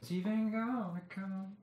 It's even gonna come.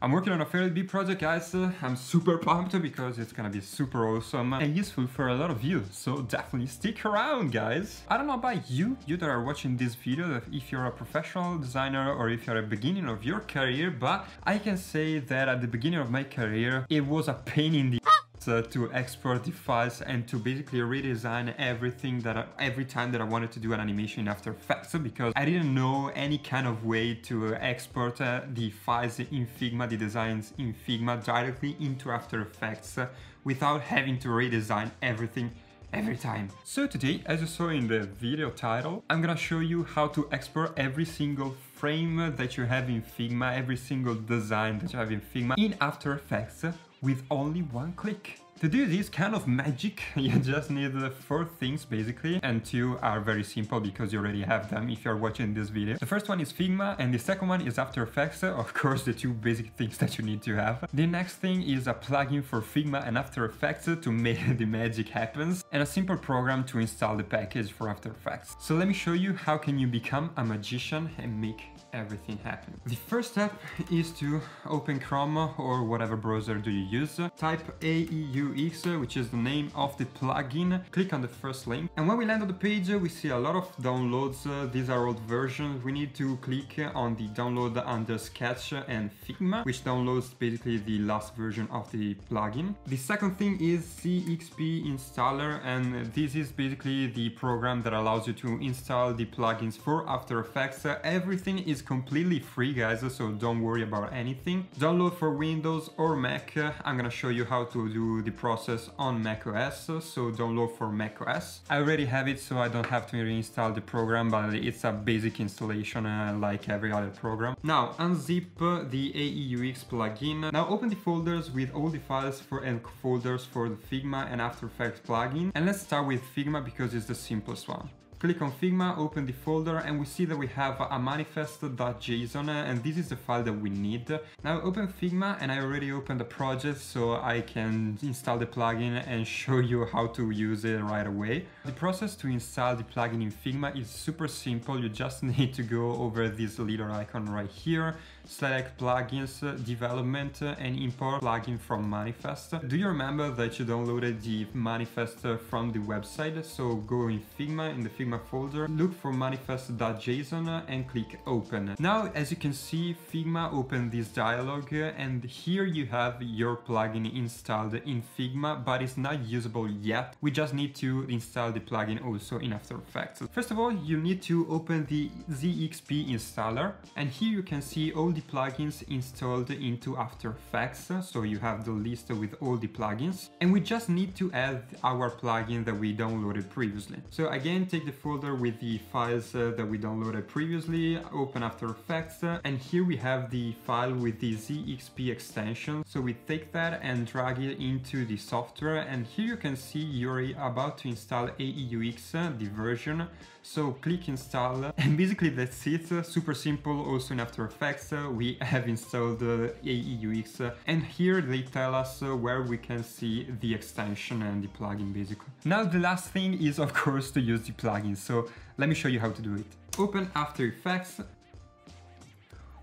I'm working on a fairly big project guys, uh, I'm super pumped because it's gonna be super awesome and useful for a lot of you, so definitely stick around guys! I don't know about you, you that are watching this video, if you're a professional designer or if you're at the beginning of your career, but I can say that at the beginning of my career, it was a pain in the uh, to export the files and to basically redesign everything that I, every time that I wanted to do an animation in After Effects because I didn't know any kind of way to export uh, the files in Figma, the designs in Figma directly into After Effects uh, without having to redesign everything every time. So today, as you saw in the video title, I'm gonna show you how to export every single frame that you have in Figma, every single design that you have in Figma in After Effects with only one click. To do this kind of magic, you just need four things basically, and two are very simple because you already have them if you're watching this video. The first one is Figma, and the second one is After Effects, of course the two basic things that you need to have. The next thing is a plugin for Figma and After Effects to make the magic happens, and a simple program to install the package for After Effects. So let me show you how can you become a magician and make everything happen. The first step is to open Chrome or whatever browser do you use. Type AEUX, which is the name of the plugin. Click on the first link. And when we land on the page, we see a lot of downloads. These are old versions. We need to click on the download under Sketch and Figma, which downloads basically the last version of the plugin. The second thing is ZXP installer, and this is basically the program that allows you to install the plugins for After Effects. Everything is is completely free guys, so don't worry about anything. Download for Windows or Mac. I'm gonna show you how to do the process on macOS, so download for macOS. I already have it, so I don't have to reinstall the program, but it's a basic installation uh, like every other program. Now unzip the AEUX plugin. Now open the folders with all the files for and folders for the Figma and After Effects plugin. And let's start with Figma because it's the simplest one. Click on Figma, open the folder, and we see that we have a manifest.json, and this is the file that we need. Now open Figma, and I already opened the project, so I can install the plugin and show you how to use it right away. The process to install the plugin in Figma is super simple. You just need to go over this little icon right here, select plugins, development, and import plugin from manifest. Do you remember that you downloaded the manifest from the website? So go in Figma, in the Figma folder, look for manifest.json and click open. Now, as you can see, Figma opened this dialog and here you have your plugin installed in Figma, but it's not usable yet. We just need to install the plugin also in After Effects. First of all, you need to open the ZXP installer and here you can see all the plugins installed into After Effects. So you have the list with all the plugins and we just need to add our plugin that we downloaded previously. So again, take the folder with the files uh, that we downloaded previously, open After Effects, uh, and here we have the file with the ZXP extension. So we take that and drag it into the software, and here you can see you're about to install AEUX, uh, the version. So click install, and basically that's it. Super simple, also in After Effects, we have installed AEUX, and here they tell us where we can see the extension and the plugin basically. Now the last thing is of course to use the plugin. So let me show you how to do it. Open After Effects.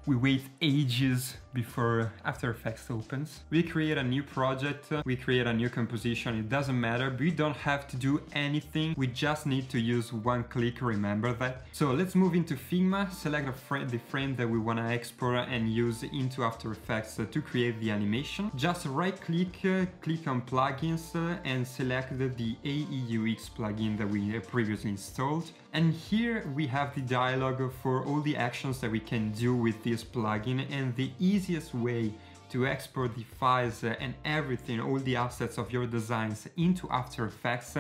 We wait ages before After Effects opens. We create a new project, we create a new composition, it doesn't matter, we don't have to do anything, we just need to use one click, remember that. So let's move into Figma, select the frame that we want to export and use into After Effects to create the animation. Just right click, uh, click on plugins uh, and select the AEUX plugin that we previously installed. And here we have the dialog for all the actions that we can do with this plugin and the easiest way to export the files and everything, all the assets of your designs into After Effects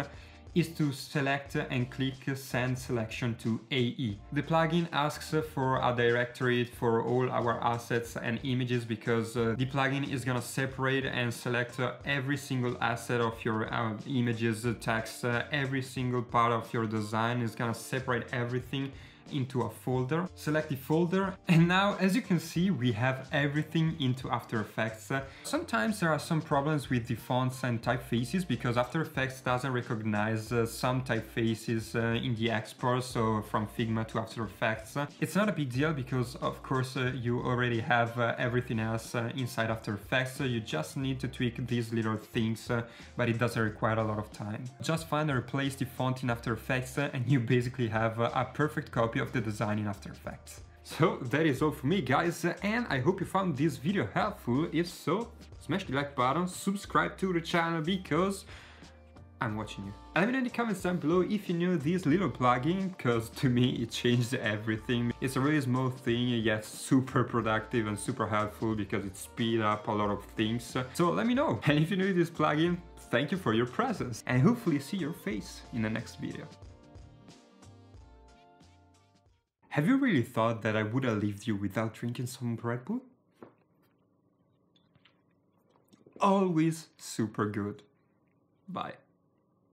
is to select and click send selection to AE. The plugin asks for a directory for all our assets and images because uh, the plugin is gonna separate and select uh, every single asset of your uh, images, text, uh, every single part of your design is gonna separate everything into a folder, select the folder, and now as you can see we have everything into After Effects. Sometimes there are some problems with the fonts and typefaces because After Effects doesn't recognize uh, some typefaces uh, in the export, so from Figma to After Effects. It's not a big deal because of course uh, you already have uh, everything else uh, inside After Effects, so you just need to tweak these little things, uh, but it doesn't require a lot of time. Just find and replace the font in After Effects and you basically have a perfect copy of the design in After Effects. So that is all for me guys and I hope you found this video helpful. If so, smash the like button, subscribe to the channel because I'm watching you. And let me know in the comments down below if you knew this little plugin, because to me it changed everything. It's a really small thing, yet super productive and super helpful because it speed up a lot of things. So let me know. And if you knew this plugin, thank you for your presence and hopefully see your face in the next video. Have you really thought that I would have left you without drinking some Red Bull? Always super good. Bye.